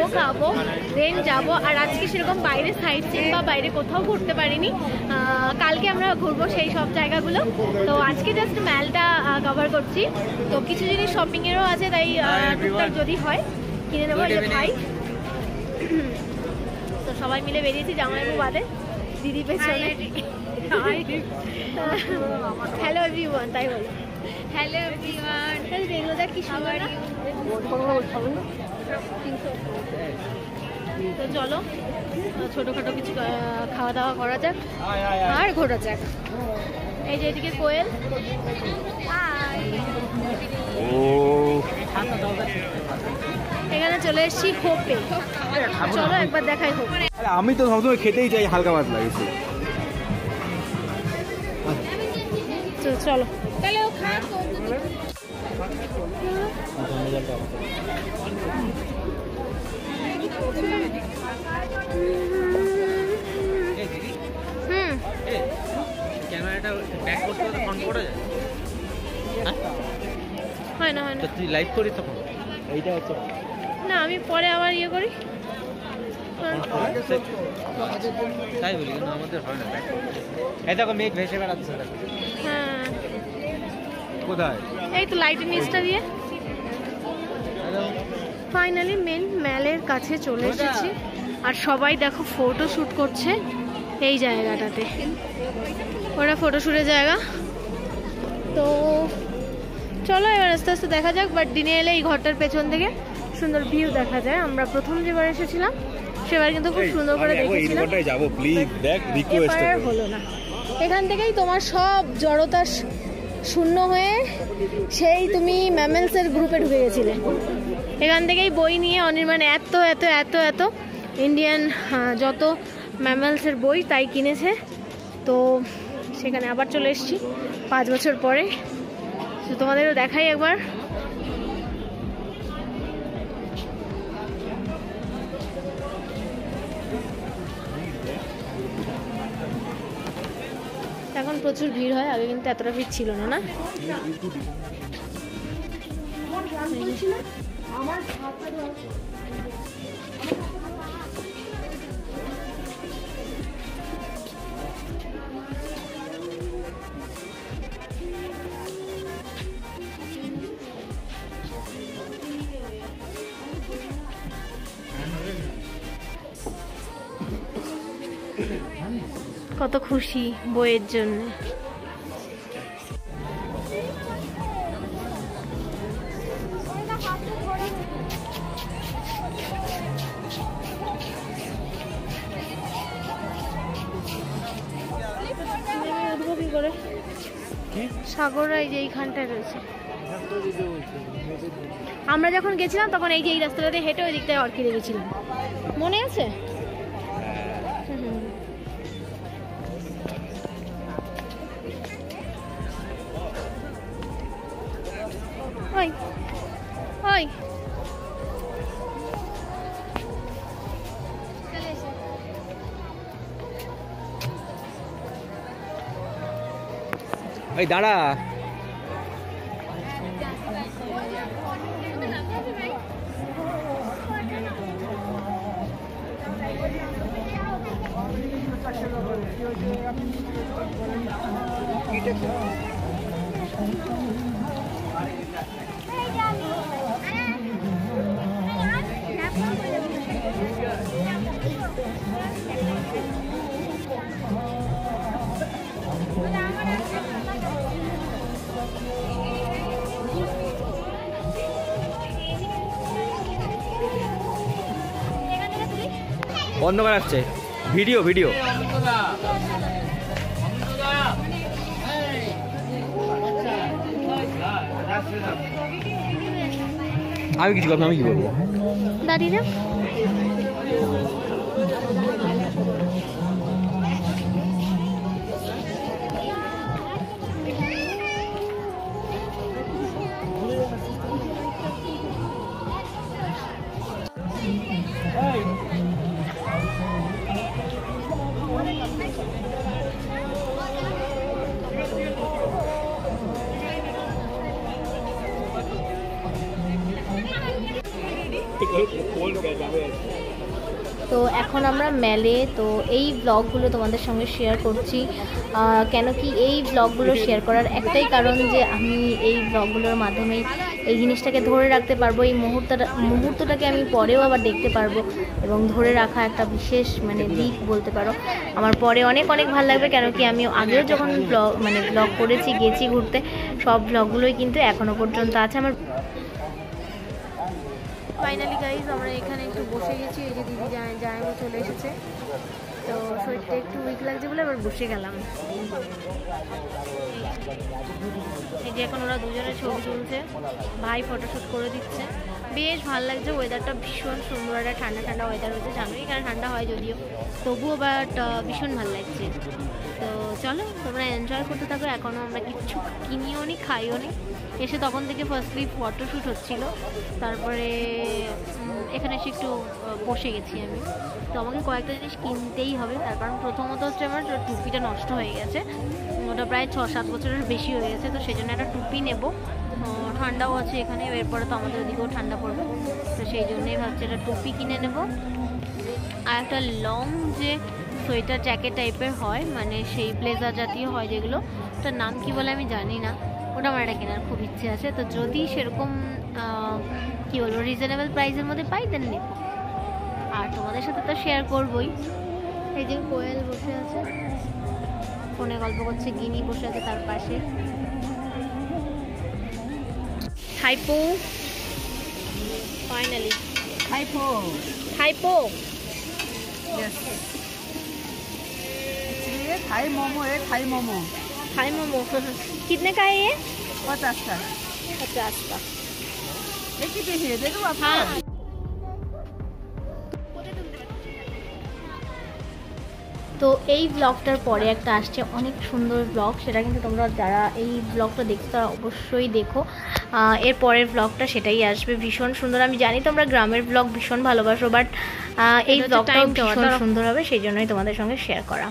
ঘুরবো খাব দেন যাব। আর আজকে সেরকম বাইরে সাইড সিন বা বাইরে কোথাও ঘুরতে পারিনি। কালকে আমরা ঘুরবো সেই সব জায়গাগুলো। তো আজকে জাস্ট ম্যালটা কভার করছি। তো কিছু জিনিস শপিংয়েরও আছে তাই টুকটাক যদি হয় কিনে নেব ভাই। তো সবাই মিলে বেরিয়েছি জামাইবু বাদে দিদি পেছনে। হ্যালো এভরিওয়ান তাই বলো। হ্যালো এভরিওয়ান দেখ কি সুন্দর না? তো চলো ছোটোখাটো কিছু খাওয়া দাওয়া করা যাক আর ঘোরা যাক। এই যে এদিকে কোয়েল। এখানে চলে এসেছি হোপে। চলো একবার দেখাই হোপ। আমি তো সবসময় খেতেই চাই হালকা পাতলা কিছু। তো চলো। তাহলে ও খা হয় না হয় না। তুই লাইভ করিস তখন? এইটা হচ্ছে। না আমি পরে আবার ইয়ে করি। তাই বলি কিন্তু আমাদের হয় না এই দেখো মেঘ ভেসে বেড়াচ্ছে হ্যাঁ কোথায়? এই তো লাইটের নিচটা দিয়ে ফাইনালি মেন ম্যালের কাছে চলে এসেছি। আর সবাই দেখো ফটো শ্যুট করছে এই জায়গাটাতে। ওরা ফটো শ্যুটের জায়গা। তো চলো এবার আস্তে আস্তে দেখা যাক বাট দিনে এলে এই ঘরটার পেছন থেকে সুন্দর ভিউ দেখা যায়। আমরা প্রথম যেবার এসেছিলাম সেবার কিন্তু খুব সুন্দর করে দেখেছিলাম। এবার হলো না। এখান থেকেই তোমার সব জড়তা শূন্য হয়ে সেই তুমি ম্যামেলসের গ্রুপে ঢুকে গেছিলে। এখান থেকেই বই নিয়ে অনির্বাণ এত এত এত এত ইন্ডিয়ান যত ম্যামেলসের বই তাই কিনেছে। তো সেখানে আবার চলে এসেছি। পাঁচ বছর পরে তো তোমাদেরও দেখাই একবার। এখন প্রচুর ভিড় হয়, আগে কিন্তু এতটা ভিড় ছিল না না? কত খুশি বইয়ের জন্য। সাগররা এই যে এইখানটায় রয়েছে। আমরা যখন গেছিলাম তখন এই যে এই রাস্তাটাতে হেঁটে ওই দিকটায় অর্কিডে গেছিলাম মনে আছে? ওই ওই এই দাঁড়া বন্ধ করা আসছে। Video video. আমি কিছু কথা আমি কি বলব? দাঁড়িয়ে তো এখন আমরা মেলে, তো এই ব্লগগুলো তোমাদের সঙ্গে শেয়ার করছি। কেন কি এই ব্লগগুলো শেয়ার করার একটাই কারণ যে আমি এই ব্লগগুলোর মাধ্যমেই এই জিনিসটাকে ধরে রাখতে পারব। এই মুহূর্তটা, মুহূর্তটাকে আমি পরেও আবার দেখতে পারব এবং ধরে রাখা একটা বিশেষ মানে দিক বলতে পারো। আমার পরে অনেক অনেক ভালো লাগবে, কেন কি আমি আগেও যখন ব্লগ মানে ব্লগ করেছি, গেছি ঘুরতে, সব ব্লগগুলোই কিন্তু এখনও পর্যন্ত আছে। আমার ফাইনালি গাইজ আমরা এখানে একটু বসে গেছি। এই যে দিদি যায় যায় চলে এসেছে। তো শরীরটা একটু উইক লাগছে বলে এবার বসে গেলাম। এই যে এখন ওরা দুজনে ছবি তুলছে। ভাই ফটোশ্যুট করে দিচ্ছে। বেশ ভালো লাগছে ওয়েদারটা ভীষণ সুন্দর। একটা ঠান্ডা ঠান্ডা ওয়েদার হচ্ছে জানোই। এখানে ঠান্ডা হয় যদিও। তবুও বাট ভীষণ ভালো লাগছে। তো চলো, তোমরা এনজয় করতে থাকো। এখনও আমরা কিচ্ছু কিনিও নি, খাইও নি। এসে তখন থেকে ফার্স্টলি ফটোশ্যুট হচ্ছিল। তারপরে এখানে এসে একটু বসে গেছি আমি। তো আমাকে কয়েকটা জিনিস কিনতেই হবে। তার কারণ প্রথমত হচ্ছে আমার টুপিটা নষ্ট হয়ে গেছে। ওটা প্রায় ছ সাত বছরের বেশি হয়ে গেছে। তো সেই জন্য একটা টুপি নেব। ঠান্ডাও আছে এখানে। এরপরে তো আমাদের ওদিকেও ঠান্ডা পড়বে। তো সেই জন্যই ভাবছি একটা টুপি কিনে নেব। আর একটা লং যে সোয়েটার জ্যাকেট টাইপের হয় মানে সেই ব্লেজার জাতীয় হয় যেগুলো। ওটার নাম কি বলে আমি জানি না ওটা আমার একটা কেনার খুব ইচ্ছে আছে। তো যদি সেরকম কি বলব রিজনেবল প্রাইসের মধ্যে পাই দেন নেব। আর তোমাদের সাথে তো শেয়ার করবই। এই যে কোয়েল বসে আছে। ফোনে গল্প করছে গিনি বসে আছে তার পাশে। Hypo. Finally hypo. Hypo. Yes. ये थाई मोमो है थाई मोमो थाई मोमो कितने का है ये पचास का पचास का एक ही पीस है दे दूँ आपको हाँ তো এই ব্লগটার পরে একটা আসছে অনেক সুন্দর ব্লগ সেটা কিন্তু তোমরা যারা এই ব্লগটা দেখছো তারা অবশ্যই দেখো আহ, এর পরের ব্লগটা সেটাই আসবে ভীষণ সুন্দর আমি জানি তোমরা গ্রামের ব্লগ ভীষণ ভালোবাসো বাট এই এটা হচ্ছে ব্লগটাও time tower, ভীষণ দাঁড়াও। সুন্দর হবে সেই জন্যই তোমাদের সঙ্গে শেয়ার করা